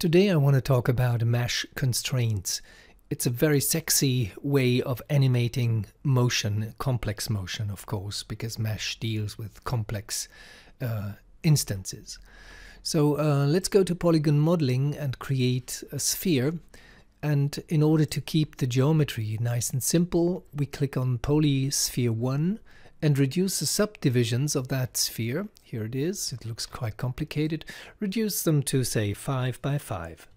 Today I want to talk about MASH constraints. It's a very sexy way of animating motion, complex motion, of course, because MASH deals with complex uh, instances. So uh, let's go to polygon modeling and create a sphere. And in order to keep the geometry nice and simple, we click on Polysphere 1 and reduce the subdivisions of that sphere. Here it is, it looks quite complicated. Reduce them to say 5 by 5.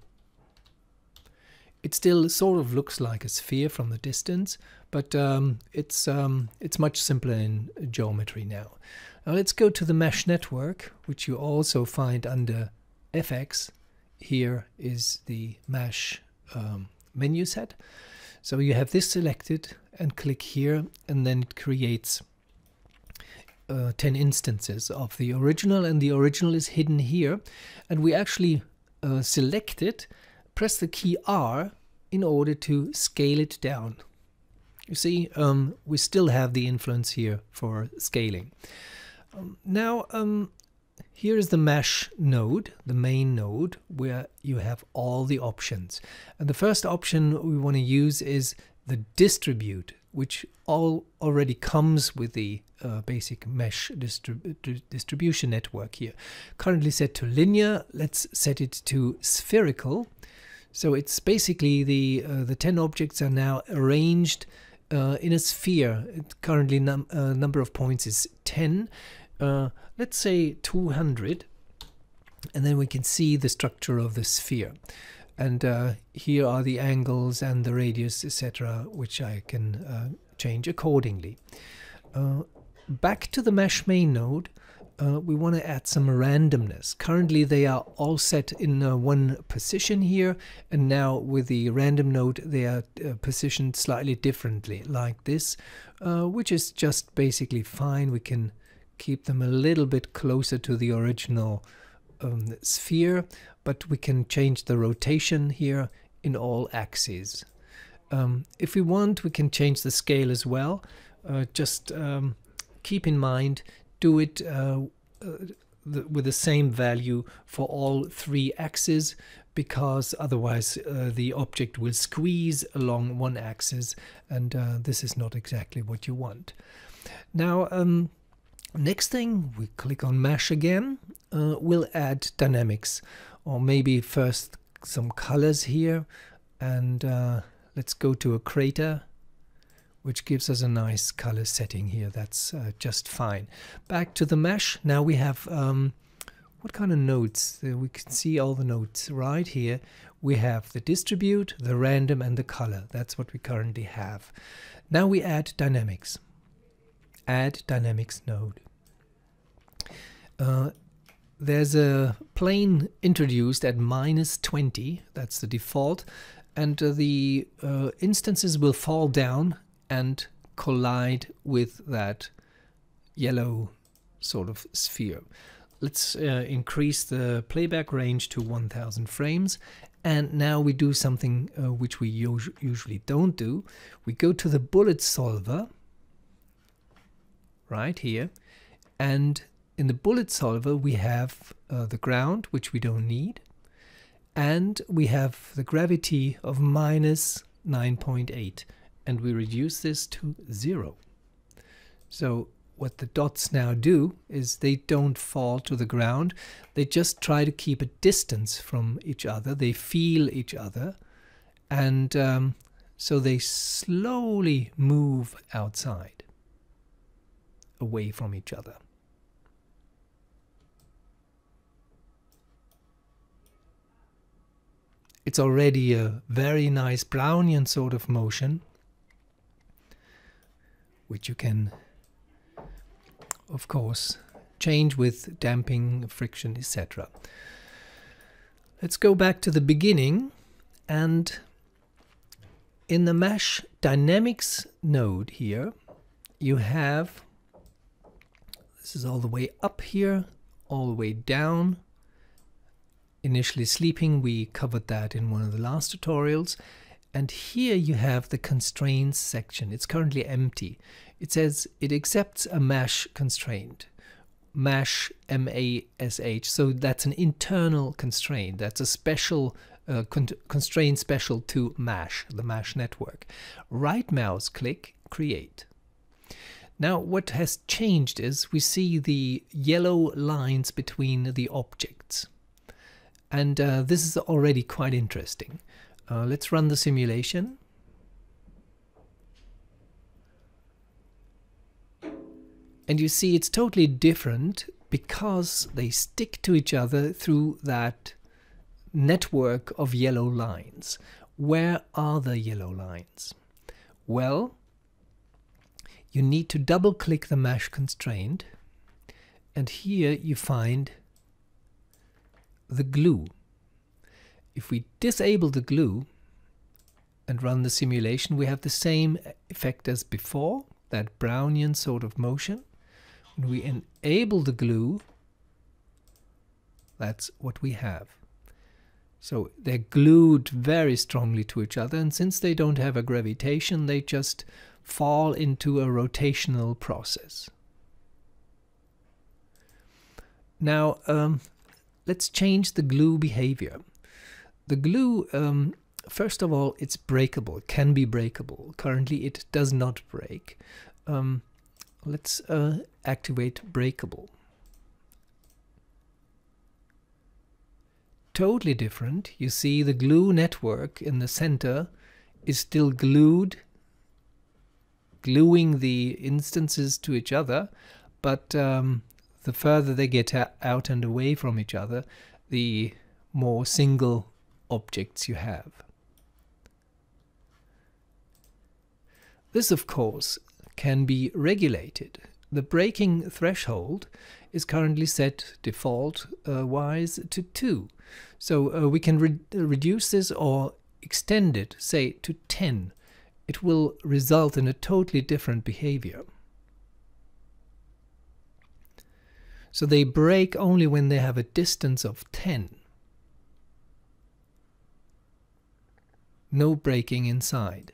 It still sort of looks like a sphere from the distance, but um, it's, um, it's much simpler in geometry now. Now let's go to the MASH network, which you also find under FX. Here is the MASH um, menu set. So you have this selected and click here and then it creates uh, 10 instances of the original and the original is hidden here. And we actually uh, select it press the key R in order to scale it down. You see um, we still have the influence here for scaling. Um, now um, here is the MASH node, the main node, where you have all the options. And the first option we want to use is the distribute which all already comes with the uh, basic MASH distrib distribution network here. Currently set to linear, let's set it to spherical. So it's basically the, uh, the 10 objects are now arranged uh, in a sphere. It currently num uh, number of points is 10. Uh, let's say 200 and then we can see the structure of the sphere and uh, here are the angles and the radius etc which I can uh, change accordingly. Uh, back to the MASH main node uh, we want to add some randomness. Currently they are all set in uh, one position here and now with the random node they are uh, positioned slightly differently like this which is just basically fine. We can keep them a little bit closer to the original um, sphere, but we can change the rotation here in all axes. Um, if we want, we can change the scale as well. Uh, just um, keep in mind, do it uh, uh, the, with the same value for all three axes because otherwise uh, the object will squeeze along one axis and uh, this is not exactly what you want. Now, um, Next thing, we click on MASH again. Uh, we'll add dynamics, or maybe first some colors here. And uh, let's go to a crater, which gives us a nice color setting here. That's uh, just fine. Back to the MASH. Now we have um, what kind of nodes? Uh, we can see all the nodes right here. We have the distribute, the random, and the color. That's what we currently have. Now we add dynamics add dynamics node. Uh, there's a plane introduced at minus 20, that's the default, and uh, the uh, instances will fall down and collide with that yellow sort of sphere. Let's uh, increase the playback range to 1000 frames and now we do something uh, which we usually don't do. We go to the bullet solver right here. And in the bullet solver, we have uh, the ground, which we don't need. And we have the gravity of minus 9.8. And we reduce this to zero. So what the dots now do is they don't fall to the ground. They just try to keep a distance from each other. They feel each other. And um, so they slowly move outside away from each other. It's already a very nice Brownian sort of motion, which you can, of course, change with damping, friction, etc. Let's go back to the beginning and in the MASH dynamics node here you have this is all the way up here, all the way down. Initially sleeping, we covered that in one of the last tutorials. And here you have the constraints section. It's currently empty. It says it accepts a MASH constraint. mash m-a-s-h so that's an internal constraint that's a special uh, con constraint special to mash the mash network right mouse click create now what has changed is we see the yellow lines between the objects and uh, this is already quite interesting uh, let's run the simulation And you see it's totally different because they stick to each other through that network of yellow lines. Where are the yellow lines? Well, you need to double click the MASH constraint and here you find the glue. If we disable the glue and run the simulation, we have the same effect as before, that Brownian sort of motion. When we enable the glue, that's what we have. So they're glued very strongly to each other, and since they don't have a gravitation, they just fall into a rotational process. Now, um, let's change the glue behavior. The glue, um, first of all, it's breakable, it can be breakable. Currently, it does not break. Um, let's uh, activate breakable. Totally different. You see the glue network in the center is still glued, gluing the instances to each other, but um, the further they get out and away from each other, the more single objects you have. This, of course, can be regulated. The breaking threshold is currently set default uh, wise to 2. So uh, we can re reduce this or extend it, say, to 10. It will result in a totally different behavior. So they break only when they have a distance of 10. No breaking inside.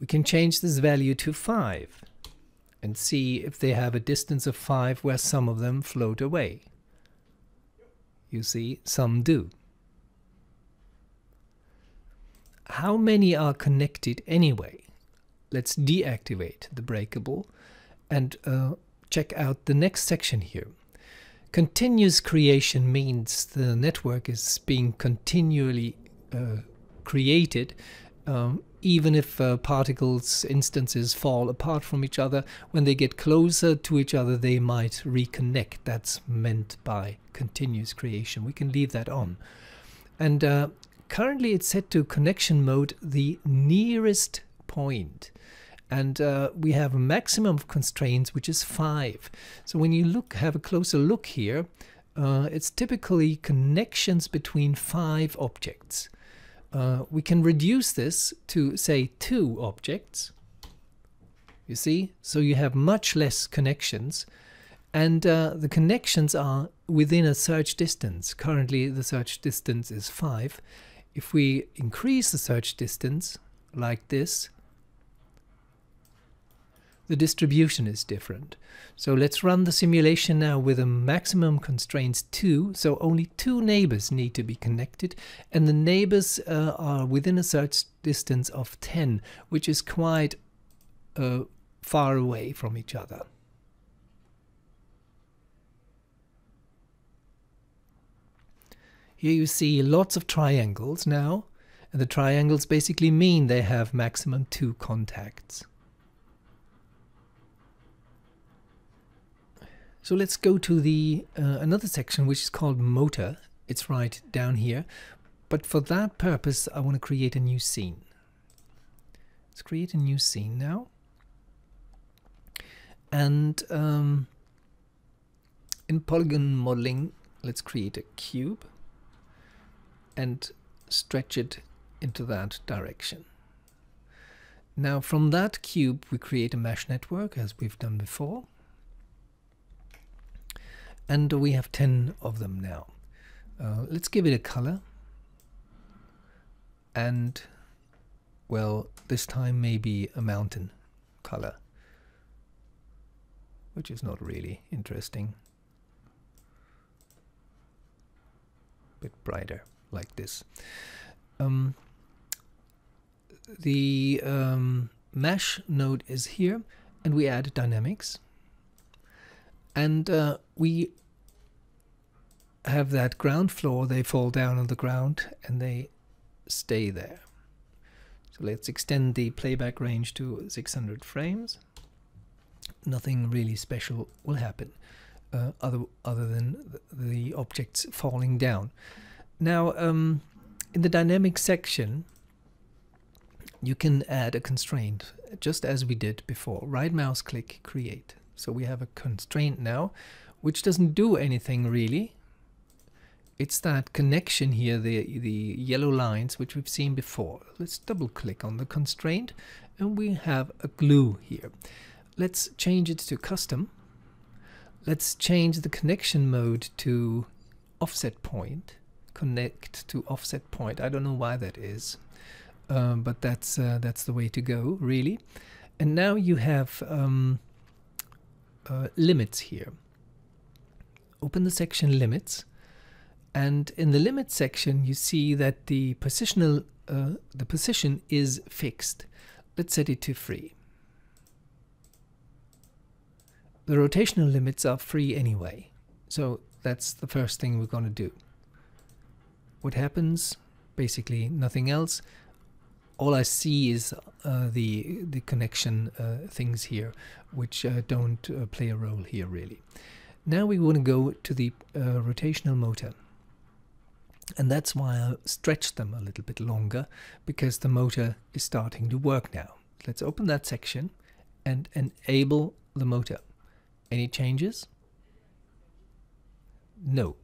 We can change this value to 5 and see if they have a distance of 5 where some of them float away. You see, some do. How many are connected anyway? Let's deactivate the breakable and uh, check out the next section here. Continuous creation means the network is being continually uh, created um, even if uh, particles instances fall apart from each other when they get closer to each other they might reconnect. That's meant by continuous creation. We can leave that on. And uh, currently it's set to connection mode the nearest point. And uh, we have a maximum of constraints which is five. So when you look have a closer look here uh, it's typically connections between five objects uh, we can reduce this to say two objects you see? So you have much less connections. And uh, the connections are within a search distance. Currently the search distance is 5 if we increase the search distance like this the distribution is different. So let's run the simulation now with a maximum constraints 2, so only two neighbors need to be connected, and the neighbors uh, are within a search distance of 10, which is quite uh, far away from each other. Here you see lots of triangles now, and the triangles basically mean they have maximum two contacts. So let's go to the uh, another section which is called motor. It's right down here. But for that purpose, I want to create a new scene. Let's create a new scene now. And um, in polygon modeling, let's create a cube and stretch it into that direction. Now from that cube, we create a MASH network as we've done before and we have 10 of them now. Uh, let's give it a color and well this time maybe a mountain color which is not really interesting. A bit brighter like this. Um, the um, MASH node is here and we add dynamics and uh, we have that ground floor they fall down on the ground and they stay there. So let's extend the playback range to 600 frames. Nothing really special will happen uh, other other than the objects falling down. Now um, in the dynamic section you can add a constraint just as we did before. Right mouse click create so we have a constraint now which doesn't do anything really. It's that connection here the the yellow lines which we've seen before. Let's double click on the constraint and we have a glue here. Let's change it to custom. Let's change the connection mode to offset point. Connect to offset point. I don't know why that is um, but that's uh, that's the way to go really. And now you have um, uh, limits here. Open the section limits and in the limit section you see that the positional uh, the position is fixed. Let's set it to free. The rotational limits are free anyway. So that's the first thing we're going to do. What happens? Basically nothing else all I see is uh, the the connection uh, things here, which uh, don't uh, play a role here really. Now we want to go to the uh, rotational motor. And that's why I stretched them a little bit longer, because the motor is starting to work now. Let's open that section and enable the motor. Any changes? No.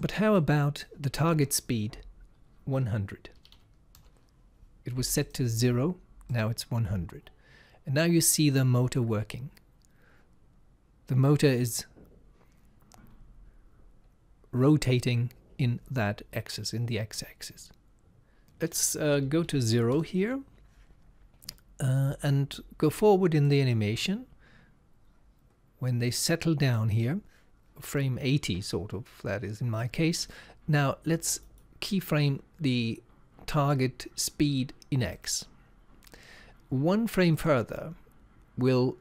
But how about the target speed 100? It was set to 0, now it's 100. And now you see the motor working. The motor is rotating in that axis, in the x-axis. Let's uh, go to 0 here uh, and go forward in the animation. When they settle down here, frame 80 sort of, that is in my case. Now let's keyframe the target speed in X. One frame further will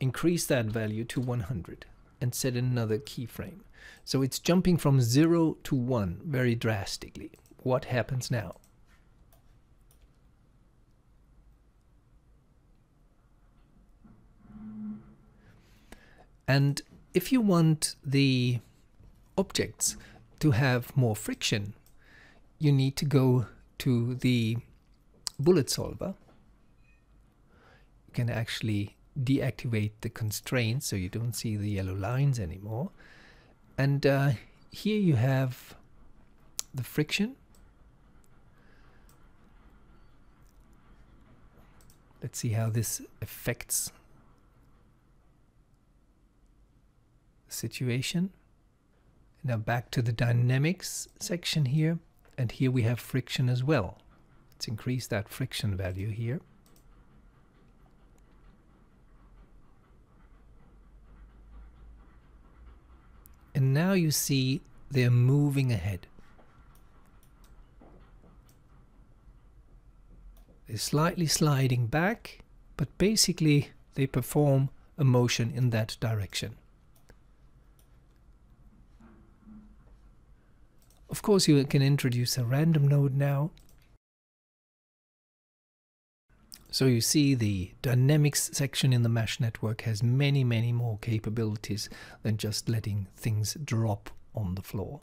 increase that value to 100 and set another keyframe. So it's jumping from 0 to 1 very drastically. What happens now? And if you want the objects to have more friction, you need to go to the bullet solver. You can actually deactivate the constraints so you don't see the yellow lines anymore. And uh, here you have the friction. Let's see how this affects the situation. Now back to the dynamics section here. And here we have friction as well. Let's increase that friction value here. And now you see they're moving ahead. They're slightly sliding back, but basically they perform a motion in that direction. Of course, you can introduce a random node now. So you see the dynamics section in the MASH network has many, many more capabilities than just letting things drop on the floor.